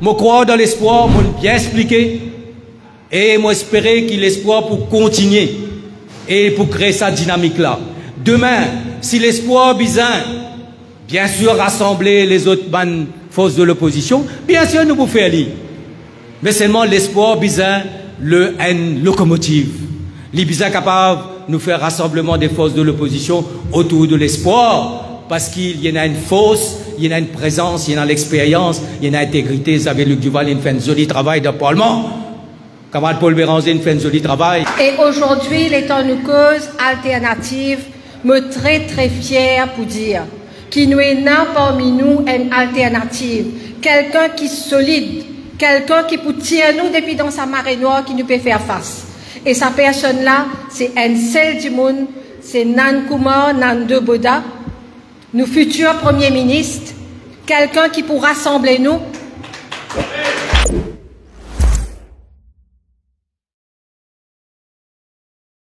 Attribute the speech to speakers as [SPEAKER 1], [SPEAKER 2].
[SPEAKER 1] Moi crois dans l'espoir, moi bien expliquer. Et moi espérer qu'il l'espoir pour continuer et pour créer cette dynamique-là. Demain, si l'espoir bizarre, bien sûr rassembler les autres forces de l'opposition, bien sûr nous pouvons faire Mais seulement l'espoir bizarre, le N locomotive. Les bizarres capables de nous faire rassemblement des forces de l'opposition autour de l'espoir parce qu'il y en a une force, il y a une présence, il y a l'expérience, il y a l'intégrité. Vous savez, Luc Duval, il fait un joli travail le Parlement. Paul Béranger, il fait un joli travail.
[SPEAKER 2] Et aujourd'hui, l'état nous cause alternative, me très très fier pour dire qu'il nous est parmi nous une alternative. Quelqu'un qui est solide, quelqu'un qui peut tirer nous depuis dans sa marée noire, qui nous peut faire face. Et sa personne-là, c'est un seul du monde, c'est Nan Kumar, Nan De Boda, nos futurs premiers ministres, quelqu'un qui pourra rassembler nous.